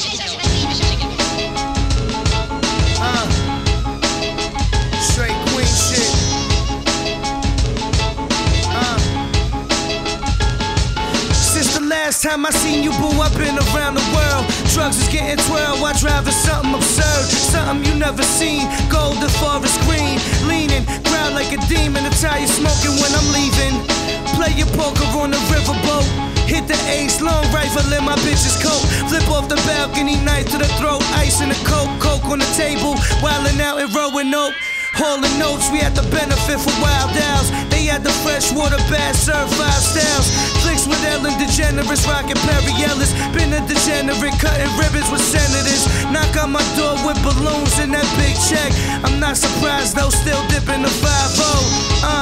Uh, uh. time I seen you, boo, I've been around the world. Drugs is getting twirled, I drive something absurd, something you never seen. Gold, the forest green, leaning, crowd like a demon, the tire smoking when I'm leaving. The ace, long rifle in my bitch's coat. Flip off the balcony, knife to the throat. Ice in the coke, coke on the table. Wildin' out rowing oak. Hauling notes, we had the benefit for wild owls. They had the freshwater bass, certified styles. Flicks with Ellen DeGeneres, rockin' Perry Ellis. Been a degenerate, cutting ribbons with senators. Knock on my door with balloons and that big check. I'm not surprised though, still dipping the 5 Uh,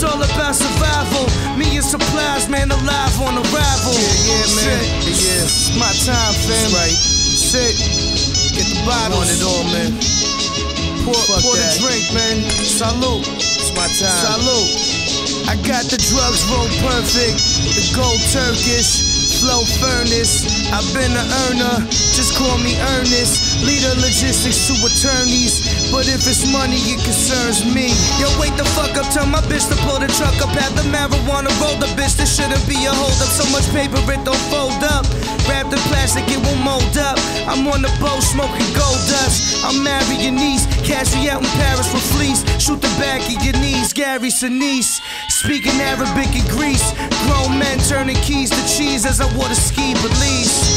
it's all about survival. Me and supplies, man, alive on arrival. Yeah, yeah, man. Shit. Yeah. It's my time, fam. Right. Sit. Get the bottles. Want it all, man. Pour, Fuck pour the drink, man. Salute. It's my time. Salute. I got the drugs roll perfect. The gold Turkish. Flow furnace. I've been an earner. Just call me Ernest. Leader logistics to attorneys. But if it's money, it concerns me. Yo, wait the fuck up. Tell my bitch to pull the truck up. Have the marijuana roll the bitch. This shouldn't be a hold up. So much paper, it don't fold up. Wrapped the plastic, it won't mold up. I'm on the boat smoking gold dust. I'm marrying niece. Cash me out in Paris for fleece. Shoot the back of your knees. Gary Sinise. Speaking Arabic in Greece. Grown men turning keys to cheese as I wore the ski Belize.